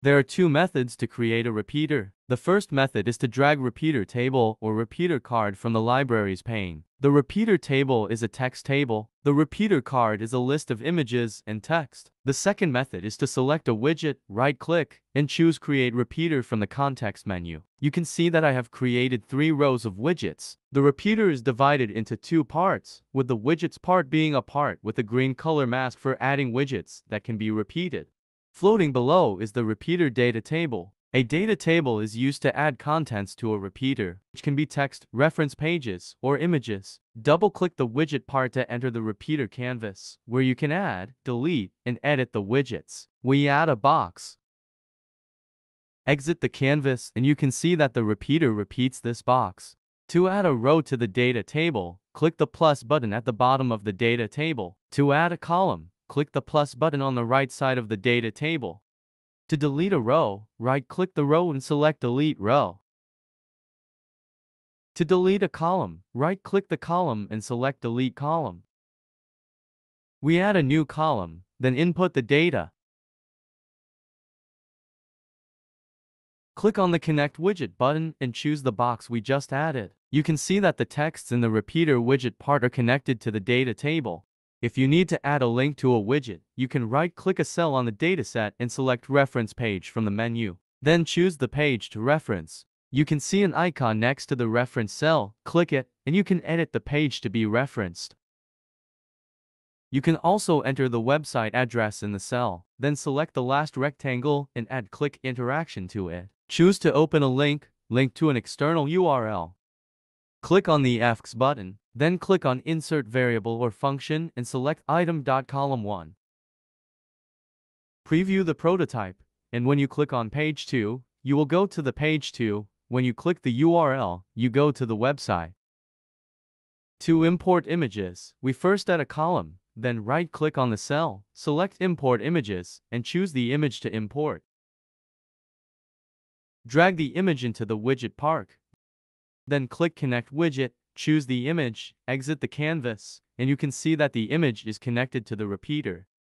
There are two methods to create a repeater. The first method is to drag repeater table or repeater card from the libraries pane. The repeater table is a text table. The repeater card is a list of images and text. The second method is to select a widget, right-click, and choose Create Repeater from the context menu. You can see that I have created three rows of widgets. The repeater is divided into two parts, with the widgets part being a part with a green color mask for adding widgets that can be repeated. Floating below is the repeater data table. A data table is used to add contents to a repeater, which can be text, reference pages, or images. Double-click the widget part to enter the repeater canvas, where you can add, delete, and edit the widgets. We add a box. Exit the canvas and you can see that the repeater repeats this box. To add a row to the data table, click the plus button at the bottom of the data table. To add a column, click the plus button on the right side of the data table. To delete a row, right-click the row and select Delete Row. To delete a column, right-click the column and select Delete Column. We add a new column, then input the data. Click on the Connect Widget button and choose the box we just added. You can see that the texts in the repeater widget part are connected to the data table. If you need to add a link to a widget, you can right-click a cell on the dataset and select Reference Page from the menu. Then choose the page to reference. You can see an icon next to the reference cell, click it, and you can edit the page to be referenced. You can also enter the website address in the cell, then select the last rectangle and add click interaction to it. Choose to open a link, link to an external URL. Click on the Fx button, then click on Insert Variable or Function and select Item.column1. Preview the prototype, and when you click on Page 2, you will go to the Page 2. When you click the URL, you go to the website. To import images, we first add a column, then right-click on the cell, select Import Images, and choose the image to import. Drag the image into the widget part. Then click Connect Widget Choose the image, exit the canvas, and you can see that the image is connected to the repeater.